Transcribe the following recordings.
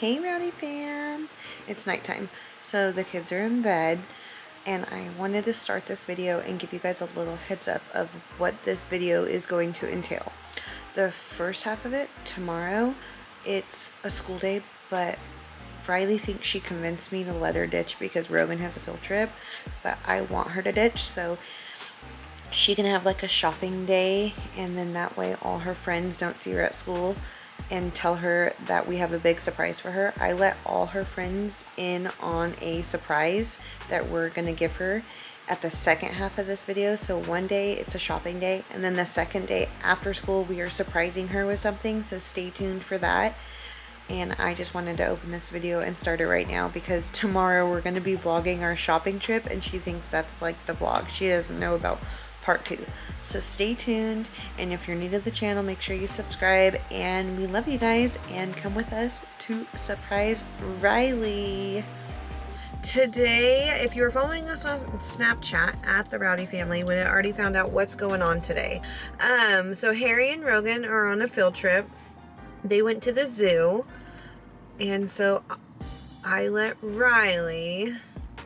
Hey Rowdy fam! It's nighttime, so the kids are in bed and I wanted to start this video and give you guys a little heads up of what this video is going to entail. The first half of it, tomorrow, it's a school day, but Rylee thinks she convinced me to let her ditch because Rogan has a field trip, but I want her to ditch, so she can have like a shopping day and then that way all her friends don't see her at school and tell her that we have a big surprise for her. I let all her friends in on a surprise that we're gonna give her at the second half of this video. So one day it's a shopping day and then the second day after school we are surprising her with something. So stay tuned for that. And I just wanted to open this video and start it right now because tomorrow we're going to be vlogging our shopping trip and she thinks that's like the vlog. She doesn't know about part two. So stay tuned, and if you're new to the channel, make sure you subscribe, and we love you guys, and come with us to surprise Rylee. Today, if you were following us on Snapchat at the Rowdy family, we already found out what's going on today. Um, so Harry and Rogan are on a field trip. They went to the zoo, and so I let Rylee.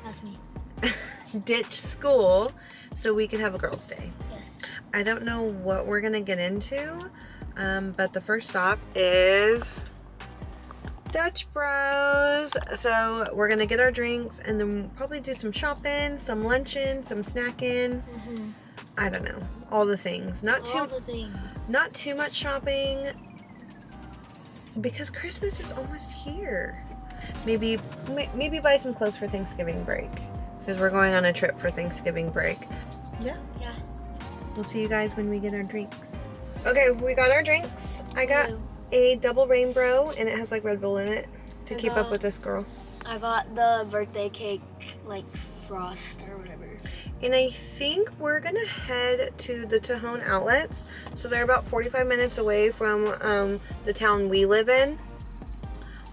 That's me. ditch school so we could have a girls' day. Yes. I don't know what we're gonna get into, um, but the first stop is Dutch Bros. So we're gonna get our drinks and then probably do some shopping, some luncheon, some snacking. Mm -hmm. I don't know, all the things. Not all too, the things. not too much shopping because Christmas is almost here. Maybe, maybe buy some clothes for Thanksgiving break because we're going on a trip for Thanksgiving break. Yeah? Yeah. We'll see you guys when we get our drinks. Okay, we got our drinks. I got Blue. a double rainbow and it has like Red Bull in it to I keep up with this girl. I got the birthday cake, like frost or whatever. And I think we're gonna head to the Tejon outlets. So they're about 45 minutes away from um, the town we live in.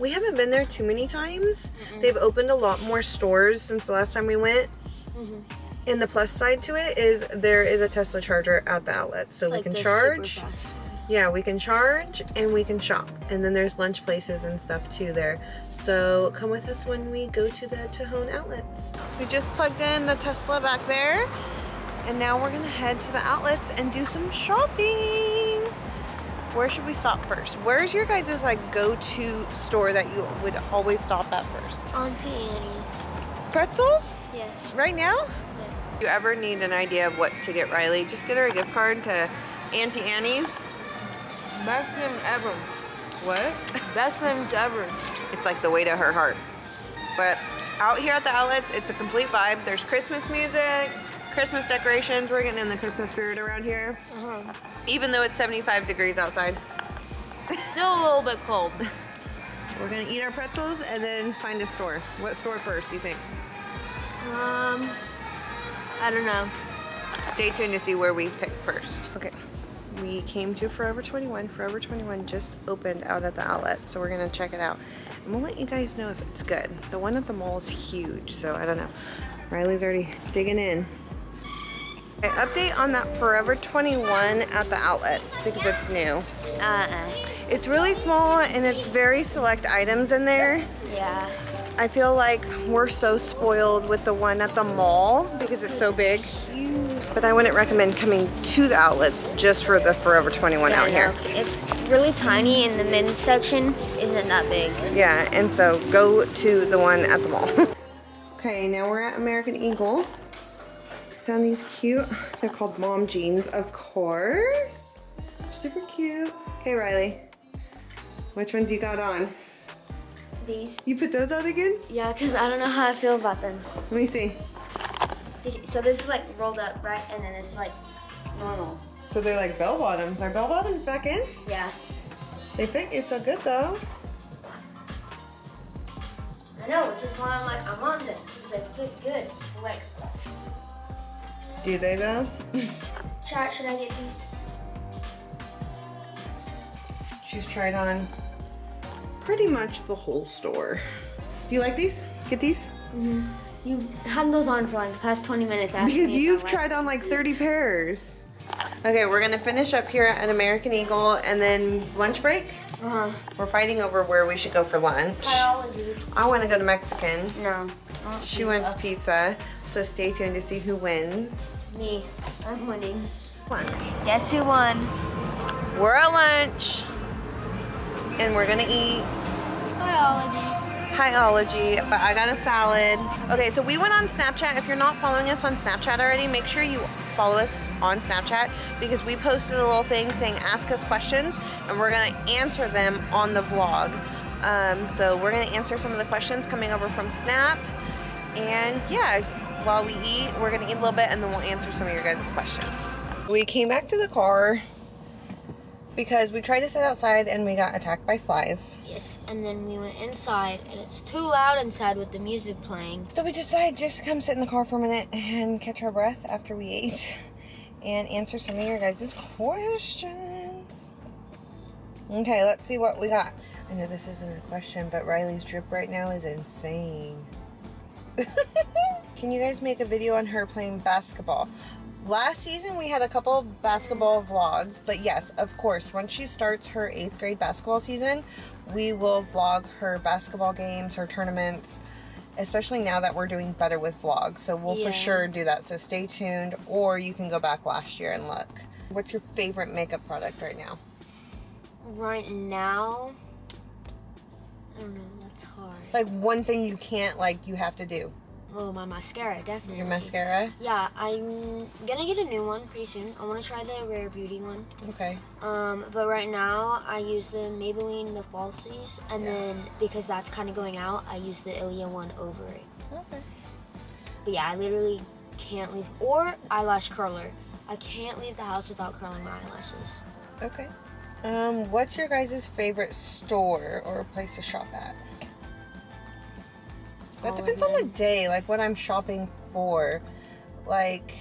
We haven't been there too many times. Mm-mm. They've opened a lot more stores since the last time we went. Mhm. And the plus side to it is there is a Tesla charger at the outlet. So It's we can charge. super fast one. Yeah, we can charge and we can shop. And then there's lunch places and stuff too there. So come with us when we go to the Tejon outlets. We just plugged in the Tesla back there. And now we're gonna head to the outlets and do some shopping. Where should we stop first? Where's your guys' like go-to store that you would always stop at first? Auntie Anne's. Pretzels? Yes. Right now? Yes. If you ever need an idea of what to get Rylee, just get her a gift card to Auntie Anne's. Best thing ever. What? Best things ever. It's like the way to her heart. But out here at the outlets, it's a complete vibe. There's Christmas music, Christmas decorations. We're getting in the Christmas spirit around here, Uh-huh. even though it's 75 degrees outside. Still a little bit cold. We're gonna eat our pretzels and then find a store. What store first, do you think? Um, I don't know. Stay tuned to see where we pick first. Okay. We came to Forever 21. Forever 21 just opened out at the outlet, so we're gonna check it out. And we'll let you guys know if it's good. The one at the mall is huge, so I don't know. Rylee's already digging in. Okay, update on that Forever 21 at the outlets because it's new. Uh-uh. It's really small and it's very select items in there. Yeah. I feel like we're so spoiled with the one at the mall because it's so big. But I wouldn't recommend coming to the outlets just for the Forever 21 out here. It's really tiny and the men's section isn't that big. Yeah, and so go to the one at the mall. okay, now we're at American Eagle. Found these cute, they're called mom jeans, of course. Super cute. Okay, Rylee, which ones you got on? These? You put those on again? Yeah, because I don't know how I feel about them. Let me see. So this is like rolled up, right? And then it's like normal. So they're like bell bottoms. Are bell bottoms back in? Yeah. They fit you so good though. I know, which is why I'm like, I'm on this. Because they fit good. Like, Do they though? try, should I get these? She's tried on pretty much the whole store. Do you like these? Get these? Mm-hmm. You've had those on for like the past 20 minutes. Because me if I you've tried on like 30 pairs. Okay, we're gonna finish up here at American Eagle and then lunch break. Uh-huh. We're fighting over where we should go for lunch. Pieology. I want to go to Mexican. No. She wants pizza. So stay tuned to see who wins. Me. I'm winning. Lunch. Guess who won? We're at lunch. And we're gonna eat Pieology. Pieology, but I got a salad. Okay, so we went on Snapchat. If you're not following us on Snapchat already, make sure you follow us on Snapchat because we posted a little thing saying ask us questions and we're gonna answer them on the vlog. Um, so we're gonna answer some of the questions coming over from Snap. And yeah, while we eat, we're gonna eat a little bit and then we'll answer some of your guys' questions. We came back to the car because we tried to sit outside and we got attacked by flies. Yes, and then we went inside, and it's too loud inside with the music playing. So we decided just to come sit in the car for a minute and catch our breath after we ate and answer some of your guys' questions. Okay, let's see what we got. I know this isn't a question, but Rylee's drip right now is insane. Can you guys make a video on her playing basketball? Last season we had a couple of basketball vlogs, but yes, of course, once she starts her eighth grade basketball season, we will vlog her basketball games, her tournaments, especially now that we're doing better with vlogs. So we'll Yeah. for sure do that. So stay tuned, or you can go back last year and look. What's your favorite makeup product right now? Right now, I don't know, that's hard. Like one thing you can't, like you have to do. Oh, my mascara, definitely. Your mascara? Yeah, I'm gonna get a new one pretty soon. I want to try the Rare Beauty one. Okay. Um, but right now I use the Maybelline the falsies, and Yeah. then because that's kind of going out, I use the Ilia one over it. Okay. But yeah, I literally can't leave. Or eyelash curler. I can't leave the house without curling my eyelashes. Okay. Um, what's your guys' favorite store or place to shop at? That depends on the day, like what I'm shopping for. Like,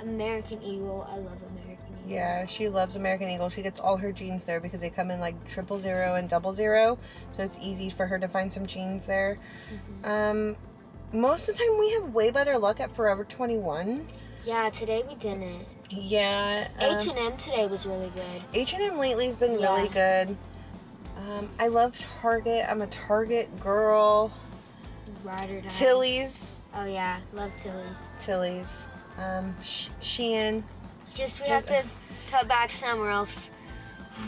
American Eagle. I love American Eagle. yeah, she loves American Eagle. She gets all her jeans there because they come in like triple zero and double zero, so it's easy for her to find some jeans there. Mhm. Um, most of the time we have way better luck at Forever 21. Yeah, today we didn't. Yeah. H and M today was really good. H&M lately has been really good. Um, I love Target. I'm a Target girl. Ride or die. Tilly's. Oh yeah, love Tilly's. Tilly's. Um, Sh- Shein. Just we have to cut back somewhere else.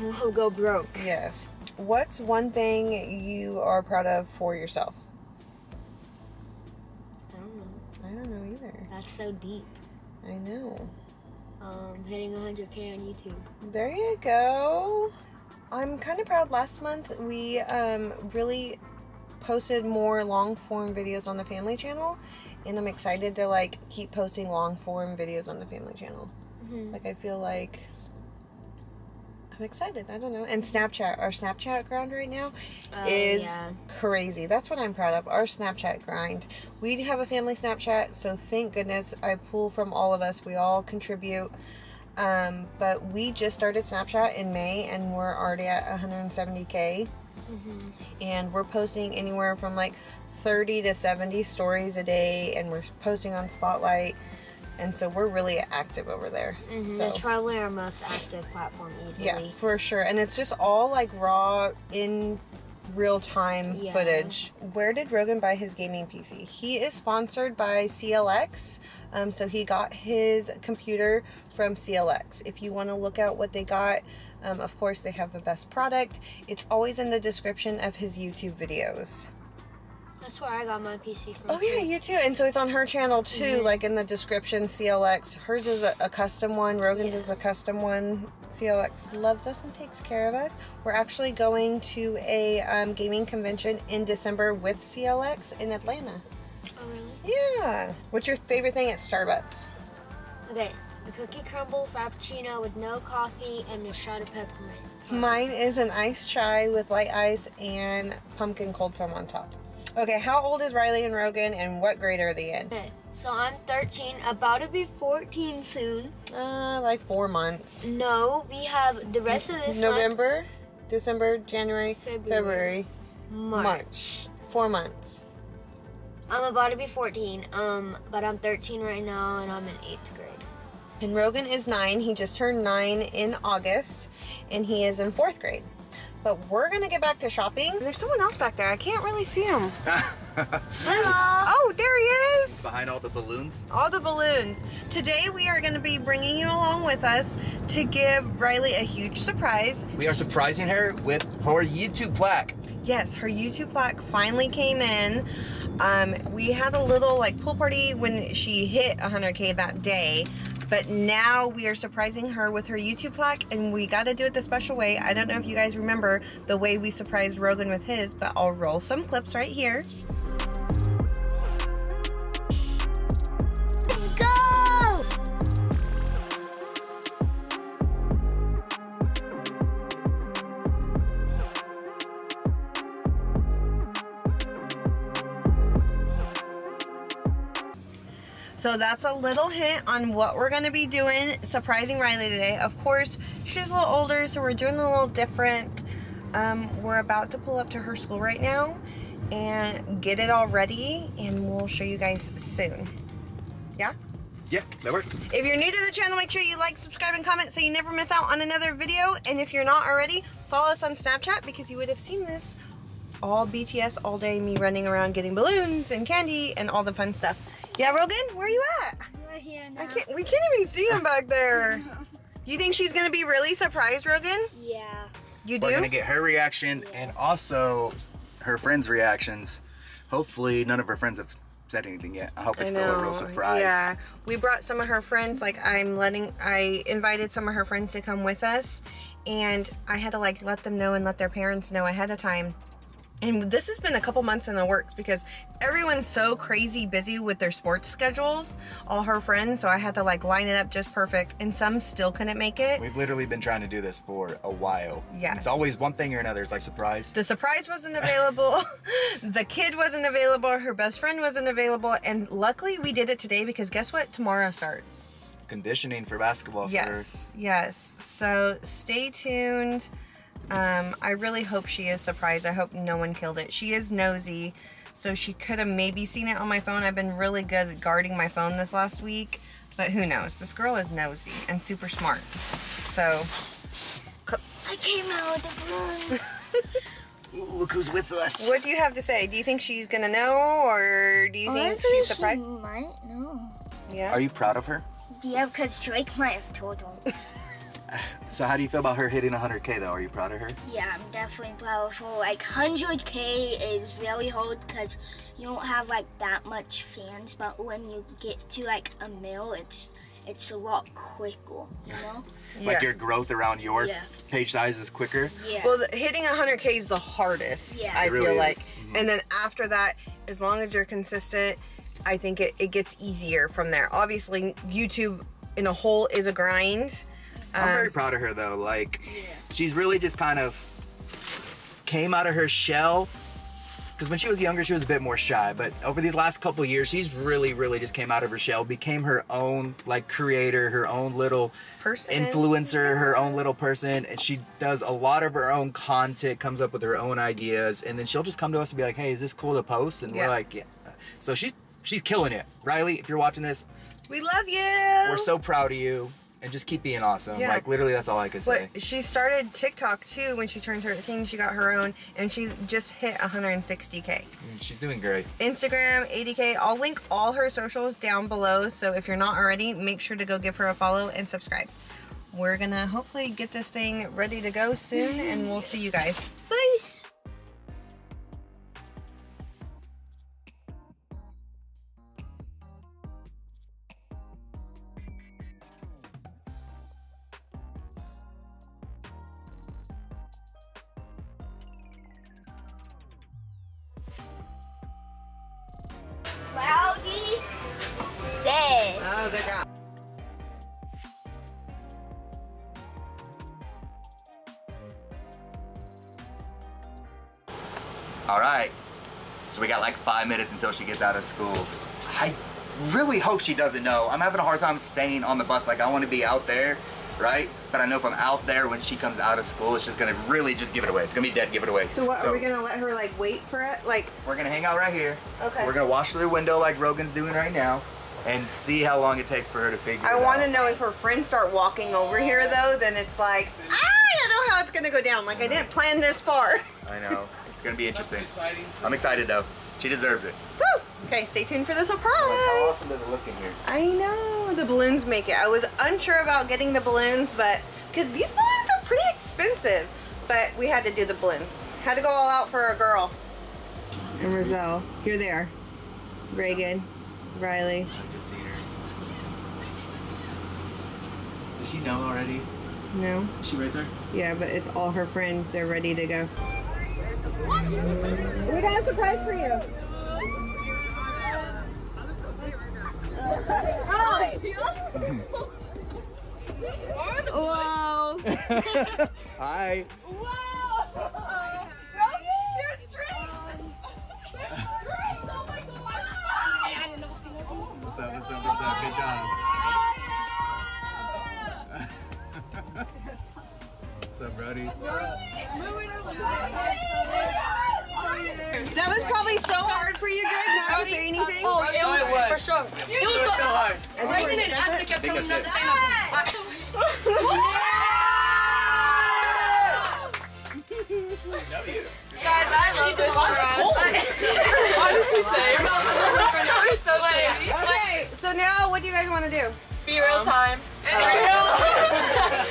We'll go broke. Yes. What's one thing you are proud of for yourself? I don't know. I don't know either. That's so deep. I know. Um, hitting 100k on YouTube. There you go. I'm kind of proud. Last month we um, really posted more long form videos on the family channel, and I'm excited to like keep posting long form videos on the family channel. Mhm. Like I feel like I'm excited. I don't know. And Snapchat, our Snapchat ground right now Oh, is yeah. crazy. That's what I'm proud of. Our Snapchat grind. We have a family Snapchat, so thank goodness I pull from all of us. We all contribute. Um, but we just started Snapchat in May and we're already at 170k Mhm. and we're posting anywhere from like 30 to 70 stories a day and we're posting on Spotlight. And so we're really active over there. Mhm. So It's probably our most active platform easily. yeah, for sure. And it's just all like raw in real time Yeah. footage. Where did Rogan buy his gaming PC? He is sponsored by CLX. Um, so he got his computer from CLX. If you want to look at what they got, um, of course, they have the best product. It's always in the description of his YouTube videos. That's where I got my PC from. Oh yeah, you too. And so it's on her channel too, Mhm. like in the description, CLX. Hers is a, a custom one. Rogan's Yeah. is a custom one. CLX loves us and takes care of us. We're actually going to a um, gaming convention in December with CLX in Atlanta. Oh really? Yeah. What's your favorite thing at Starbucks? Okay. A cookie crumble frappuccino with no coffee and a shot of peppermint. Mine is an iced chai with light ice and pumpkin cold foam on top. Okay, how old is Rylee and Rogan and what grade are they in? Okay. So I'm 13, about to be 14 soon. Uh, like four months. No, we have the rest of this month. November, December, January, February. February, March. March. Four months. I'm about to be 14, um, but I'm 13 right now and I'm in 8th grade. And Rogan is nine. He just turned nine in August, and he is in fourth grade. But we're gonna get back to shopping. There's someone else back there. I can't really see him. Hello. Oh, there he is! Behind all the balloons. All the balloons. Today we are gonna be bringing you along with us to give Rylee a huge surprise. We are surprising her with her YouTube plaque. Yes, her YouTube plaque finally came in. Um, we had a little like pool party when she hit 100k that day, but now we are surprising her with her YouTube plaque, and we got to do it the special way. I don't know if you guys remember the way we surprised Rogan with his, but I'll roll some clips right here. So that's a little hint on what we're going to be doing, surprising Rylee today. Of course, she's a little older, so we're doing a little different. Um, we're about to pull up to her school right now and get it all ready, and we'll show you guys soon. Yeah? Yeah, that works. If you're new to the channel, make sure you like, subscribe, and comment so you never miss out on another video. And if you're not already, follow us on Snapchat because you would have seen this all BTS all day, me running around getting balloons and candy and all the fun stuff. Yeah, Rogan, where are you at? We're here I can't, we can't even see him back there. You think she's gonna be really surprised, Rogan? Yeah. You do? We're gonna get her reaction and also her friends' reactions. Hopefully, none of her friends have said anything yet. I hope it's still a real surprise. Yeah, we brought some of her friends. Like I'm letting, I invited some of her friends to come with us, and I had to like let them know and let their parents know ahead of time. And this has been a couple months in the works because everyone's so crazy busy with their sports schedules, all her friends. So I had to like line it up just perfect, and some still couldn't make it. We've literally been trying to do this for a while. yeah It's always one thing or another. It's like surprise. The surprise wasn't available. the kid wasn't available. Her best friend wasn't available. And luckily we did it today because guess what? Tomorrow starts. Conditioning for basketball. Yes, yes. So stay tuned. Um, I really hope she is surprised. I hope no one killed it. She is nosy, so she could have maybe seen it on my phone. I've been really good at guarding my phone this last week, but who knows? This girl is nosy and super smart. So, I came out with the balloons. Look who's with us. what do you have to say? Do you think she's gonna know, or do you think Honestly, she's she surprised? might know. Yeah. Are you proud of her? Yeah, because Drake might have told him. So how do you feel about her hitting 100k though? Are you proud of her? yeah, I'm definitely powerful. Like 100k is really hard because you don't have like that much fans, but when you get to like a mil, it's it's a lot quicker, you know? Like your growth around your Yeah. page size is quicker. Yeah. Well, the, hitting 100k is the hardest. Yeah. I really feel is. like, Mhm. and then after that, as long as you're consistent, I think it, it gets easier from there. Obviously, YouTube in a whole is a grind. I'm very Um, proud of her though. Like yeah. she's really just kind of came out of her shell. Because when she was younger, she was a bit more shy. But over these last couple years, she's really, really just came out of her shell, became her own like creator, her own little person. influencer, her own little person. And she does a lot of her own content, comes up with her own ideas, and then she'll just come to us and be like, "Hey, is this cool to post?" And Yeah. we're like, "Yeah." So she she's killing it. Rylee, if you're watching this, We love you. we're so proud of you, and just keep being awesome. Yeah. Like literally, that's all I can say. But she started TikTok too when she turned her thing. She got her own, and she just hit 160k. Mm, She's doing great. Instagram 80k. I'll link all her socials down below. So if you're not already, make sure to go give her a follow and subscribe. We're gonna hopefully get this thing ready to go soon, and we'll see you guys. Peace. All right. So we got like five minutes until she gets out of school. I really hope she doesn't know. I'm having a hard time staying on the bus. Like I want to be out there, right? But I know if I'm out there when she comes out of school, it's just gonna really just give it away. It's gonna be dead, give it away. So what? are we gonna let her like wait for it? Like, We're gonna hang out right here. Okay. We're gonna wash through the window like Rogan's doing right now, and see how long it takes for her to figure out. I it want to out. know if her friends start walking over here though. Then it's like I don't know how it's gonna go down. Like I didn't plan this far. I know. It's gonna be interesting. I'm excited though. She deserves it. Woo! Okay, stay tuned for the surprise. How awesome does it look in here? I know the balloons make it. I was unsure about getting the balloons, but because these balloons are pretty expensive, but we had to do the balloons. Had to go all out for a girl. And Roselle, here they are. Reagan, Rylee. I just seen her. Does she know already? No, Is she right there? yeah, but it's all her friends. They're ready to go. We got a surprise for you. Whoa. Hi. Up? What's up? Good job. What's up, Brody? That was probably so hard for you, Greg, not to say anything. Oh, it was, it was. for sure. It was so hard. Reagan and Aspen kept telling me not to it. say nothing. Guys, I love this for us. Honestly, same. That was so lame. Okay, so now what do you guys want to do? Be real time.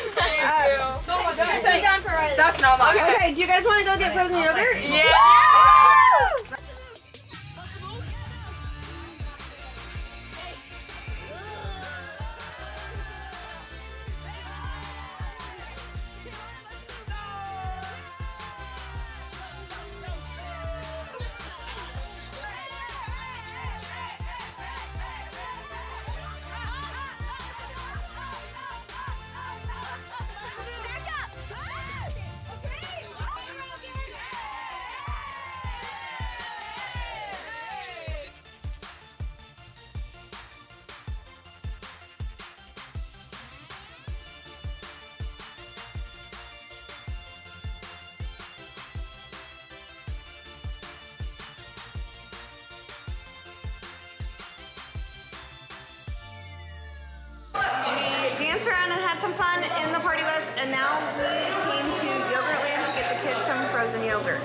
Uh, So much. You're so down for Rylee. That's not mine. okay, do you guys want to go get frozen yogurt? Yeah. We danced around and had some fun in the party bus, and now we came to Yogurtland to get the kids some frozen yogurt.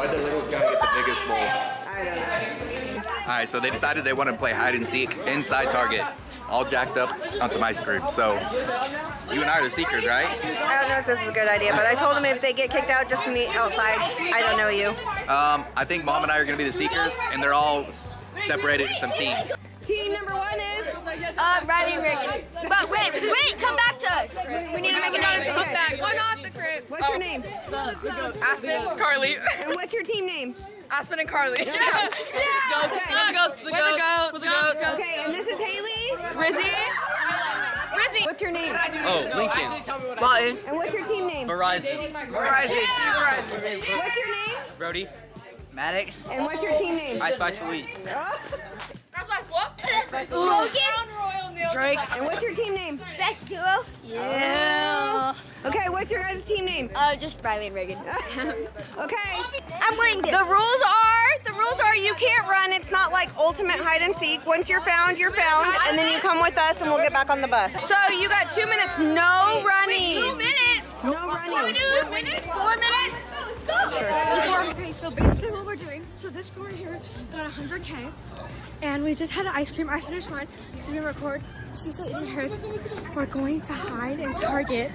Why the littles gotta get the biggest bowl? I don't know. All right, so they decided they wanted to play hide and seek inside Target, all jacked up on some ice cream. So you and I are the seekers, right? I don't know if this is a good idea, but I told them if they get kicked out, just meet outside. I don't know you. Um, I think mom and I are gonna be the seekers, and they're all separated in some teams. Team number one is. Uh, Rylee and Reagan. But wait, wait, come back to us. We, we need to make a name. Come back. Why not the crib? What's your name? Aspen, Carly. And what's your team name? Aspen and Carly. Yeah. Goats. Okay. The goats. The goats. The goats. Okay, and this is Haley. Rizzy. Rizzy. What's your name? Oh, Lincoln. Button. And what's your team name? Verizon. Verizon. What's your name? Brody. Maddox. And what's your team name? I Spice Elite. Oh. Logan. Drake. And what's your team name? Best duo. Yeah. Okay, what's your guys' team name? Uh, just Rylee and Reagan. okay. I'm winning this. The rules are, the rules are you can't run. It's not like ultimate hide and seek. Once you're found, you're found, and then you come with us and we'll get back on the bus. So you got two minutes, no running. Two minutes. No running. Two minutes. Four minutes. Okay, so basically what we're doing, so this girl here got 100k, and we just had an ice cream. I finished mine, so we record. She's hers. We're going to hide in Target,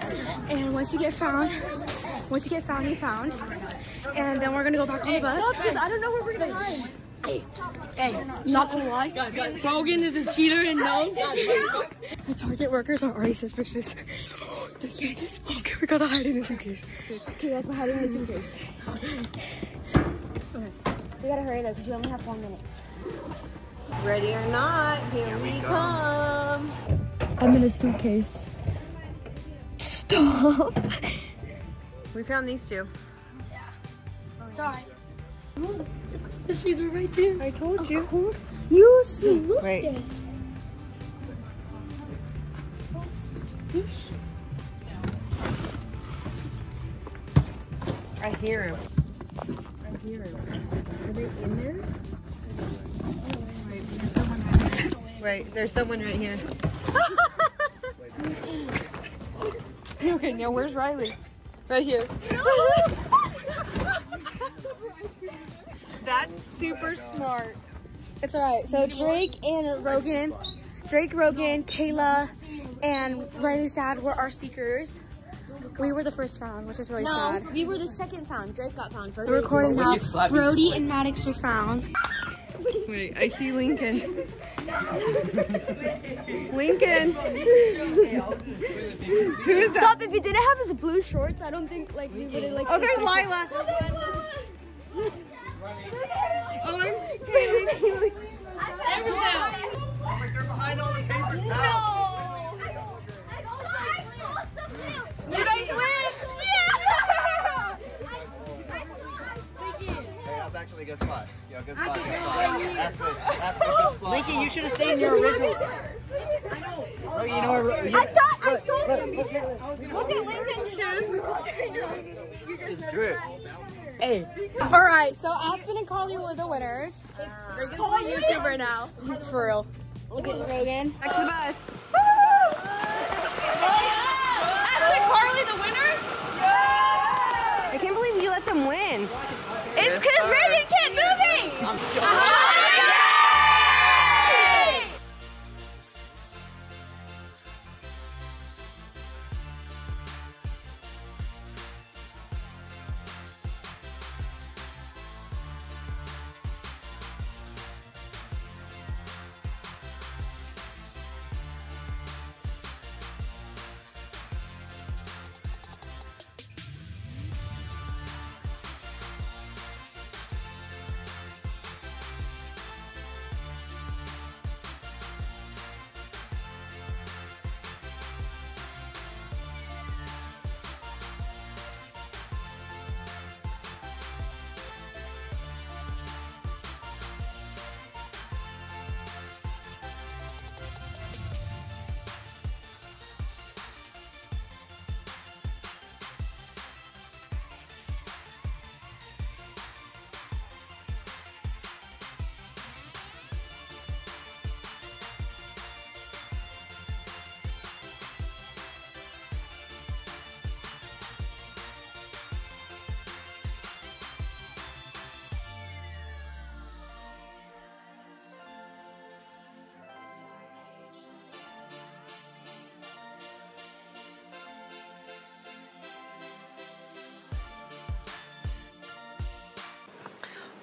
and once you get found, once you get found, you found, and then we're gonna go back on the bus. because I don't know where we're gonna hide. Hey, hey, not gonna lie, Logan is a cheater and no. The Target workers are already suspicious. They say this. Okay, we gotta hide in this in case. Okay, guys, we're hiding this in case. We gotta hurry though, because we only have four minutes. Ready or not, here, we, come. I'm in a suitcase. Stop. We found these two. Yeah. Sorry. She's right there. I told you. You see. Wait. I hear him. I hear him. Are they in there? Wait, there's someone right here. okay, now where's Rylee? Right here. That's super smart. It's alright. So Drake and Rogan, Drake, Rogan, Kayla, and Rylee's dad were our seekers. We were the first found, which is really No, sad. we were the second found. Drake got found first. We're recording now. you slap me? Brody and Maddox were found. Wait, I see Lincoln. Lincoln. Who is that? Stop! If he didn't have his blue shorts, I don't think like we would have like. Oh, there's Lila. Oh,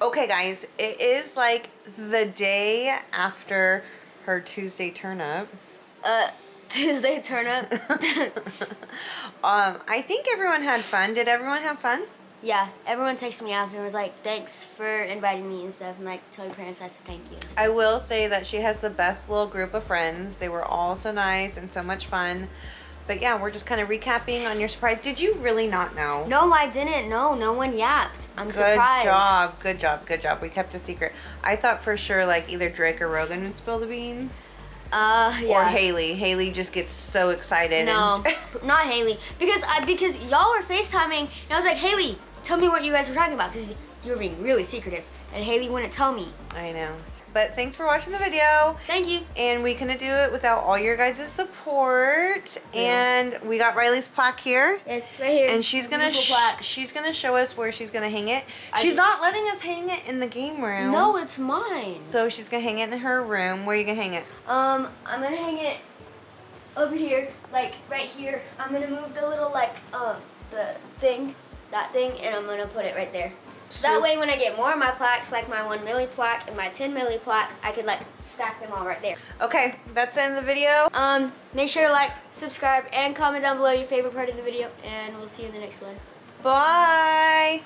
Okay, guys, it is like the day after her Tuesday turn up. Uh, Tuesday turn up. um, I think everyone had fun. Did everyone have fun? yeah, everyone texted me after and was like, "Thanks for inviting me and stuff." And like, tell your parents I said thank you. I will say that she has the best little group of friends. They were all so nice and so much fun. But yeah, we're just kind of recapping on your surprise. Did you really not know? No, I didn't. No, no one yapped. I'm Good surprised. Good job, good job, good job. We kept a secret. I thought for sure like either Drake or Rogan would spill the beans, Uh, yeah. or Haley. Haley just gets so excited. No, not Haley. Because I because y'all were FaceTiming and I was like, Haley, tell me what you guys were talking about because you were being really secretive. And Haley wouldn't tell me. I know. But thanks for watching the video. Thank you. And we couldn't do it without all your guys' support. Yeah. And we got Rylee's plaque here. It's right here. And she's gonna plaque. she's gonna show us where she's gonna hang it. I She's not letting us hang it in the game room. No, it's mine. So she's gonna hang it in her room. Where are you gonna hang it? Um, I'm gonna hang it over here, like right here. I'm gonna move the little like um the thing, that thing, and I'm gonna put it right there. So that way, when I get more of my plaques, like my one milli plaque and my ten milli plaque, I could like stack them all right there. Okay, that's the end of the video. Um, make sure to like, subscribe, and comment down below your favorite part of the video, and we'll see you in the next one. Bye.